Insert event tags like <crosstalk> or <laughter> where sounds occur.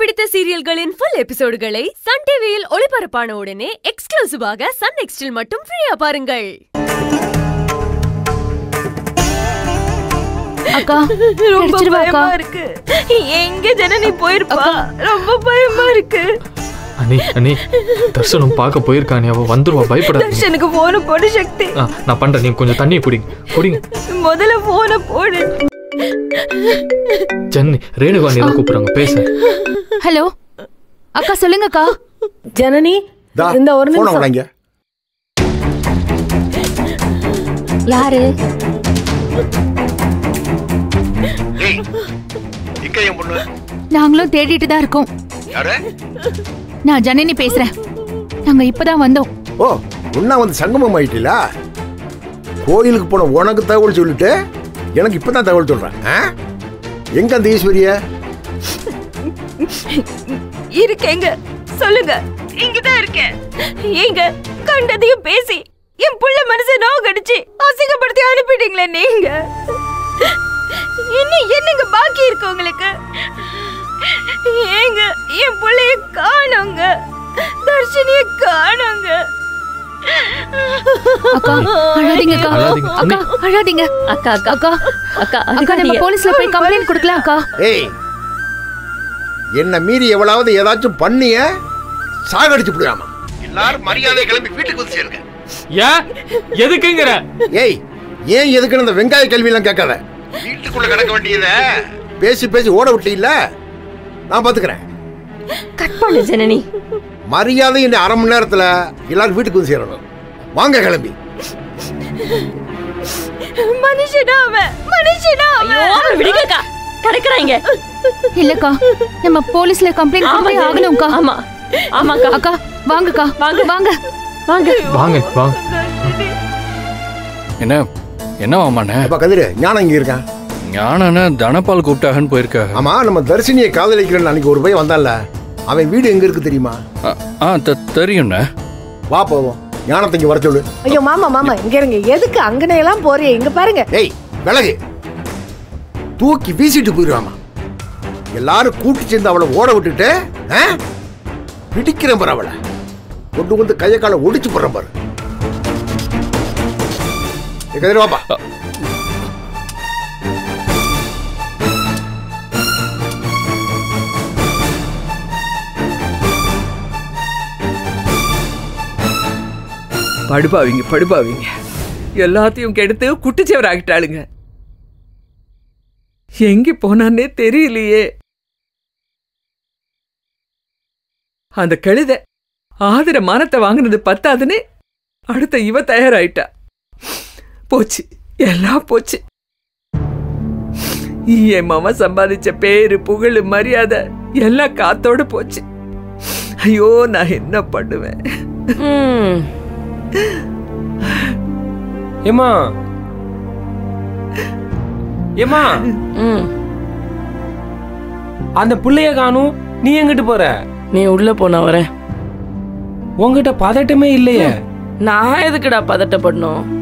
பிடித்த சீரியல்களின் full எபிசோடுகளை Sun டிவியில் ஒளிபரப்பான உடனே எக்ஸ்க்ளூசிவாக சன் நெக்ஸ்டில் மட்டும் ஃப்ரீயா பாருங்கள். அக்கா ரொம்ப கிடைச்சிருவா அக்கா? பயமா இருக்கு. எங்க ஜனனி போயிருப்பா? ரொம்ப பயமா இருக்கு. அண்ணி அண்ணி தர்ஷனம் பார்க்க போயிருக்கானே அவ வந்துருவா பயப்படாதீங்க. தர்ஷனுக்கு போன போடு சக்தி. ஆ, நான் பண்றேன் நீங்க கொஞ்சம் தண்ணியை குடிங்க குடிங்க. முதல்ல போன போடு. ஜன்னி ரேணுகா நீ கூப்பிடுறாங்க? பேச. ஹலோ? அக்கா சொல்லுங்க அக்கா ஜனனி இந்த ஒரு போன நிமிஷம். யாரு? நாங்களும் தேடிட்டு தான் இருக்கோம். நான் ஜனனி பேசுறேன். நாங்க இப்பதான் வந்தோம். ஓ உன்னா வந்து சங்கமம் ஆயிட்டீங்களா கோயிலுக்கு போன உனக்கு தகவல் சொல்லிட்டு எனக்கு இப்பதான் தகவல் சொல்றேன். ஆ? எங்க அந்த ஈஸ்வரிய? <laughs> இருக்கேங்க சொல்லுங்க. இங்கதான் இருக்கேன். ஏங்க கண்டதையும் பேசி என் புள்ள மனசை நோகடிச்சு அசிங்கப்படுத்தி அனுப்பிட்டீங்களே நீங்க. இன்னும் என்னங்க பாக்கி இருக்கு உங்களுக்கு? ஏங்க என் புள்ளைய காணோங்க. தர்ஷினிய காணோங்க. அக்கா அழாதீங்க அக்கா. அழாதீங்க. அக்கா அழாதீங்க. அக்கா அக்கா அக்கா அக்கா அக்கா நம்ம போலீஸ்ல போய் கம்ப்ளைண்ட் கொடுக்கலாம் அக்கா. ஏய் என்ன மீறி எவ்வளவு ஏதாச்சும் பண்ணிய சாகடிச்சு விடுறாமா எல்லாரும் மரியாதை கிளம்பி வீட்டுக்கு வந்து சேருங்க. ஏன்? எதுக்குங்கிற? ஏய் ஏன் எதுக்குன்னு இந்த வெங்காய கேள்வியெல்லாம் கேட்காத? வீட்டுக்குள்ள கிடக்க வேண்டியத பேசி பேசி ஓட விட்டீல்ல? நான் பாத்துக்கிறேன். கட் பண்ணு ஜனனி. மரியாதை இந்த அரை மணி நேரத்துல எல்லாரும் வீட்டுக்கு வந்து சேரணும். வாங்க கிளம்பி. மனுஷனா அவன் மனுஷனா அவன். விடுங்கக்கா. கிடக்குறாங்க இல்லக்கா நம்ம போலீஸ்ல கம்ப்ளைண்ட் கொடுத்தே ஆகணும்க்கா. ஆமா. ஆமாக்கா. அக்கா வாங்கக்கா. வாங்க. வாங்க. வாங்க. வாங்க வாங்க என்ன? என்ன மாமாண்ணே அப்ப கதிரு ஞானம் இங்க இருக்கான் ஞானண்ணே தனபால் கூப்பிட்டாகன்னு போயிருக்காங்க. ஆமா நம்ம தர்ஷினியை காதலிக்கிறேன்னு அன்னைக்கு ஒரு பையன் வந்தான்ல. அவன் வீடு எங்க இருக்கு தெரியுமா? ஆ, ஆ தெ- தெரியும்ண்ணே வா போவோம். ஞானத்தை இங்க வர சொல்லு. ஐயோ மாமா மாமா இங்க இருங்க. எதுக்கு அங்கனே எல்லாம் போறீங்க இங்க பாருங்க. ஏய் விலகு. தூக்கி வீசிட்டு போயிடுவாமா எல்லாரும் கூட்டி சேர்ந்து அவளை ஓட விட்டுட்டு ஆ? பிடிக்கிறேன் பாரு அவளை. கொண்டு வந்து கையை காலை ஒடிச்சு போடுறேன் பாரு. வாப்பா. படுபாவிங்க படுபாவிங்க. எல்லாத்தையும் கெடுத்து குட்டிச்சவர் ஆகிட்டாளுங்க எங்க போனான்னே தெரியலையே. அந்த கழுத ஆதிர மானத்தை வாங்கினது பத்தாதுன்னு அடுத்த இவ தயாராயிட்டா. போச்சு எல்லாம் போச்சு. என் மாமா சம்பாதிச்ச பேரு புகழ் மரியாதை எல்லாம் காத்தோட போச்சு. ஐயோ நான் என்ன பண்ணுவேன்? ஏமா ஏமா அந்த புள்ளைய காணும் நீ எங்கிட்டு போற? நீ உள்ள போன வரேன். உன்கிட்ட பதட்டமே இல்லையே. நான் எதுக்குடா பதட்டப்படணும்?